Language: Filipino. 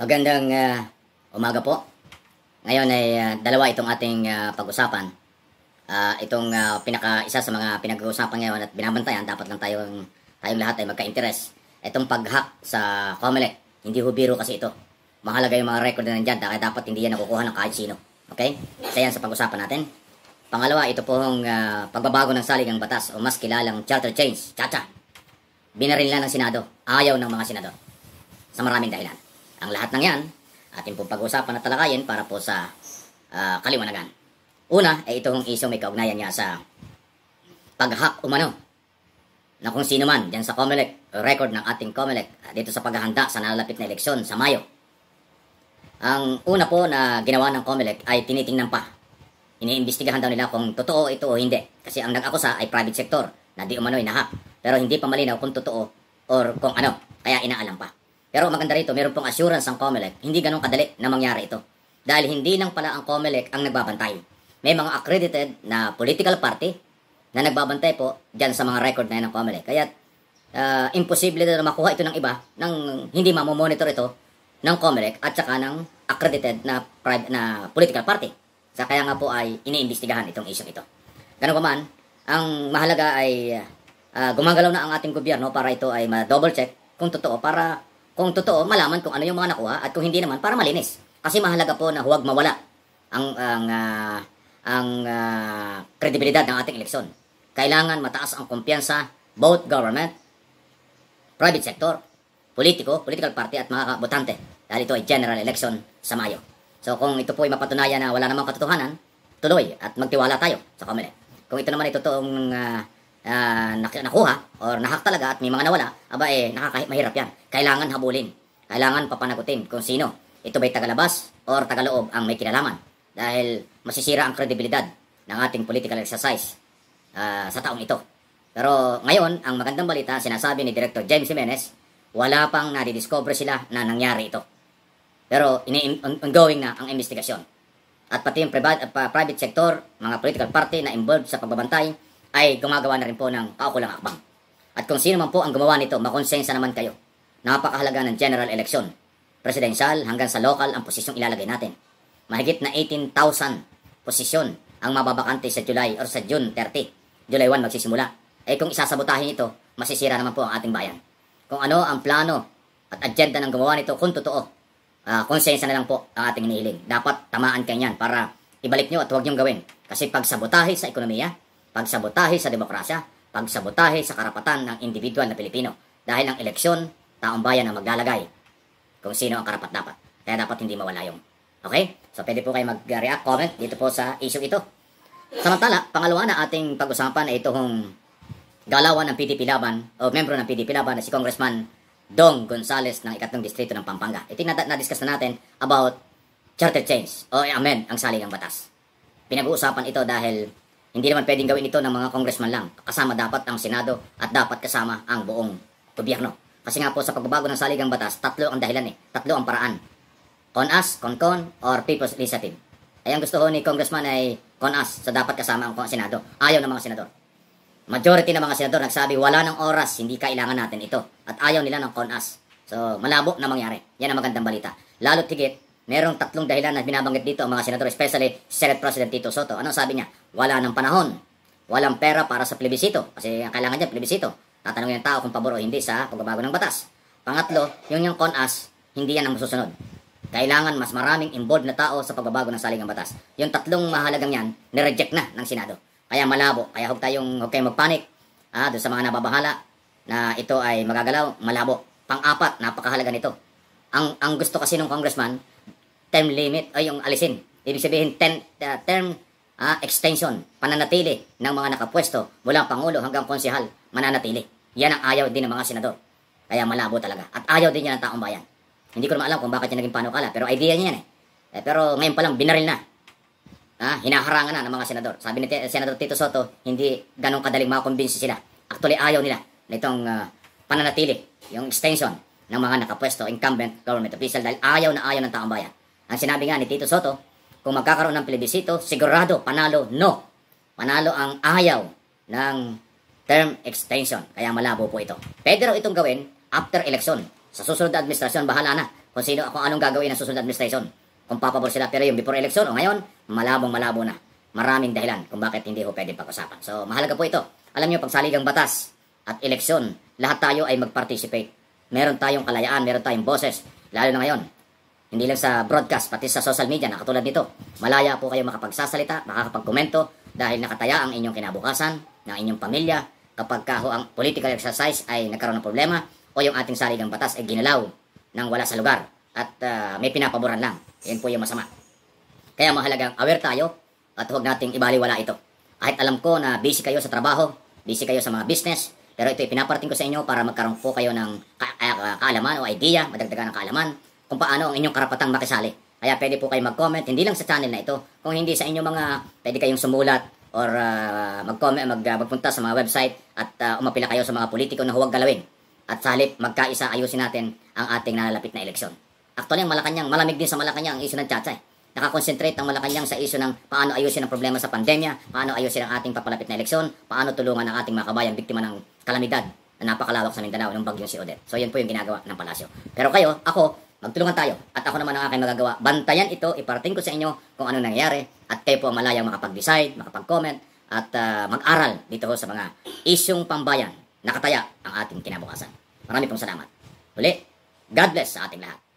Magandang ah, umaga po. Ngayon ay ah, dalawa itong ating ah, pag-usapan. Ah, itong ah, pinaka isa sa mga pinag-uusapan ngayon at binabantayan, dapat lang tayong tayong lahat ay magka-interest. Itong pag-hack sa Comelec. Hindi ho biro kasi ito. Mahalaga yung mga record na nandyan, kaya dapat hindi yan nakukuha ng kahit sino. Okay? Isa yan sa pag-usapan natin. Pangalawa, ito pong ah, pagbabago ng saligang batas o mas kilalang charter change, chacha. Binaril na ng Senado. Ayaw ng mga senador. Sa maraming dahilan. Ang lahat ng yan, ating pong pag-usapan at talakayin para po sa ah, kaliwanagan. Una, ay itong isyo may kaugnayan niya sa pag-hack umano na kung sino man dyan sa COMELEC, record ng ating COMELEC ah, dito sa paghahanda sa nalalapit na eleksyon sa Mayo. Ang una po na ginawa ng COMELEC ay tinitingnan pa. Iniimbestigahan daw nila kung totoo ito o hindi. Kasi ang nag-akusa ay private sector na di umano'y nahak. Pero hindi pa malinaw kung totoo or kung ano. Kaya inaalam pa. Pero maganda rito, meron pong assurance ang COMELEC. Hindi ganun kadali na mangyari ito. Dahil hindi lang pala ang COMELEC ang nagbabantay. May mga accredited na political party na nagbabantay po dyan sa mga record na yan ng COMELEC. Kaya ah, imposible na makuha ito ng iba nang hindi mamomonitor ito ng COMELEC at saka ng accredited na, private, na political party. Sa kaya nga po ay iniimbestigahan itong issue ito. Ganun pa man, ang mahalaga ay ah, gumagalaw na ang ating gobyerno para ito ay ma-double check kung totoo para kung totoo malaman kung ano yung mga nakuha at kung hindi naman para malinis. Kasi mahalaga po na huwag mawala ang ang ah, ang ah, kredibilidad ng ating eleksyon. Kailangan mataas ang kumpiyansa both government, private sector, politiko, political party at mga botante dahil ito ay general election sa Mayo. So kung ito po ay mapatunayan na wala namang katotohanan, tuloy at magtiwala tayo sa Comelec. Kung ito naman ay totoong ah, nak- nakuha or nahak talaga at may mga nawala, aba eh, nakakahirap yan. Kailangan habulin. Kailangan papanagutin kung sino. Ito ba'y tagalabas or tagaloob ang may kinalaman. Dahil masisira ang kredibilidad ng ating political exercise ah, sa taong ito. Pero ngayon, ang magandang balita, sinasabi ni Director James Jimenez, wala pang nadidiscover sila na nangyari ito. Pero ongoing na ang investigasyon. At pati yung private, private sector, mga political party na involved sa pagbabantay, ay gumagawa na rin po ng kaukulang akbang. At kung sino man po ang gumawa nito, makonsensya naman kayo. Napakahalaga ng general election. Presidential hanggang sa local ang posisyong ilalagay natin. Mahigit na 18,000 posisyon ang mababakante sa July or sa June 30. July 1 magsisimula. Eh kung isasabotahin ito, masisira naman po ang ating bayan. Kung ano ang plano at agenda ng gumawa nito, kung totoo, ah, konsensya na lang po ang ating inihiling. Dapat tamaan kayo niyan para ibalik nyo at huwag nyo gawin. Kasi pagsabotahe sa ekonomiya, pagsabotahe sa demokrasya, pagsabotahe sa karapatan ng individual na Pilipino. Dahil ang eleksyon, taong bayan ang maglalagay kung sino ang karapat dapat. Kaya dapat hindi mawala yung. Okay? So pwede po kayo mag-react, comment dito po sa issue ito. Samantala, pangalawa na ating pag-usapan ay itong galawan ng PDP Laban o membro ng PDP Laban na si Congressman Dong Gonzales ng ikatlong distrito ng Pampanga. Ito yung na- na-discuss na natin about charter change o amend ang saligang batas. Pinag-uusapan ito dahil hindi naman pwedeng gawin ito ng mga congressman lang. Kasama dapat ang Senado at dapat kasama ang buong gobyerno. Kasi nga po sa pagbabago ng saligang batas, tatlo ang dahilan eh. Tatlo ang paraan. CONAS, CONCON, or People's Initiative. Ay ang gusto ko ni congressman ay CONAS, so dapat kasama ang senado. Ayaw ng mga senador. Majority ng mga senador nagsabi, wala ng oras, hindi kailangan natin ito. At ayaw nila ng CONAS. So, malabo na mangyari. Yan ang magandang balita. Lalo't higit, merong tatlong dahilan na binabanggit dito ang mga senador, especially Senate President Tito Soto. Ano sabi niya? Wala ng panahon. Walang pera para sa plebisito. Kasi ang kailangan niya, plebisito. Tatanungin ng tao kung pabor o hindi sa pagbabago ng batas. Pangatlo, yung yung CONAS, hindi yan ang masusunod. Kailangan mas maraming involved na tao sa pagbabago ng saligang batas. Yung tatlong mahalagang yan, nireject na ng Senado. Kaya malabo. Kaya huwag tayong, huwag kayong magpanik. Ah, doon sa mga nababahala na ito ay magagalaw, malabo. Pang-apat, napakahalaga nito. Ang ang gusto kasi ng congressman, term limit ay yung alisin. Ibig sabihin, ten, uh, term ah, extension, pananatili ng mga nakapwesto mula Pangulo hanggang konsehal, mananatili. Yan ang ayaw din ng mga senador. Kaya malabo talaga. At ayaw din yan ng taong bayan. Hindi ko naman alam kung bakit yan naging panukala, pero idea niya yan eh. eh pero ngayon pa lang, binaril na. Ah, hinaharangan na ng mga senador. Sabi ni T- Senador Tito Soto, hindi ganong kadaling makakumbinsi sila. Actually, ayaw nila nitong ah, pananatili, yung extension ng mga nakapwesto, incumbent government official dahil ayaw na ayaw ng taong bayan. Ang sinabi nga ni Tito Soto, kung magkakaroon ng plebisito, sigurado panalo no. Panalo ang ayaw ng term extension. Kaya malabo po ito. Pwede raw itong gawin after election. Sa susunod na administrasyon, bahala na kung sino, kung anong gagawin ng susunod administration. Kung papabor sila, pero yung before election o ngayon, malabong malabo na. Maraming dahilan kung bakit hindi ho pwede pag-usapan. So, mahalaga po ito. Alam niyo, pag saligang batas at eleksyon, lahat tayo ay mag-participate. Meron tayong kalayaan, meron tayong boses, lalo na ngayon. Hindi lang sa broadcast, pati sa social media, nakatulad nito. Malaya po kayo makapagsasalita, makakapagkomento, dahil nakataya ang inyong kinabukasan, ng inyong pamilya, kapag ka ho ang political exercise ay nagkaroon ng problema, o yung ating saligang batas ay ginalaw ng wala sa lugar, at ah, may pinapaboran lang. Yan po yung masama. Kaya mahalagang aware tayo at huwag nating ibaliwala ito. Kahit alam ko na busy kayo sa trabaho, busy kayo sa mga business, pero ito ipinaparating ko sa inyo para magkaroon po kayo ng ka- ka- kaalaman o idea, madagdagan ng kaalaman kung paano ang inyong karapatang makisali. Kaya pwede po kayo mag-comment, hindi lang sa channel na ito, kung hindi sa inyong mga, pwede kayong sumulat or ah, mag-comment, mag, ah, magpunta sa mga website at ah, umapila kayo sa mga politiko na huwag galawin. At sa halip, magkaisa ayusin natin ang ating nalalapit na eleksyon. Actually, ang Malacanang, malamig din sa Malacanang ang issue ng Chacha. Eh. Nakakonsentrate ang Malacanang sa issue ng paano ayusin ang problema sa pandemya, paano ayusin ang ating papalapit na eleksyon, paano tulungan ang ating mga kabayan biktima ng kalamidad na napakalawak sa Mindanao ng bagyong si Odette. So, yan po yung ginagawa ng palasyo. Pero kayo, ako, magtulungan tayo. At ako naman ang aking magagawa. Bantayan ito, iparating ko sa inyo kung ano nangyayari. At kayo po ang malayang makapag-decide, makapag-comment, at ah, mag-aral dito ho sa mga isyong pambayan. Nakataya ang ating kinabukasan. Marami pong salamat. Uli, God bless sa ating lahat.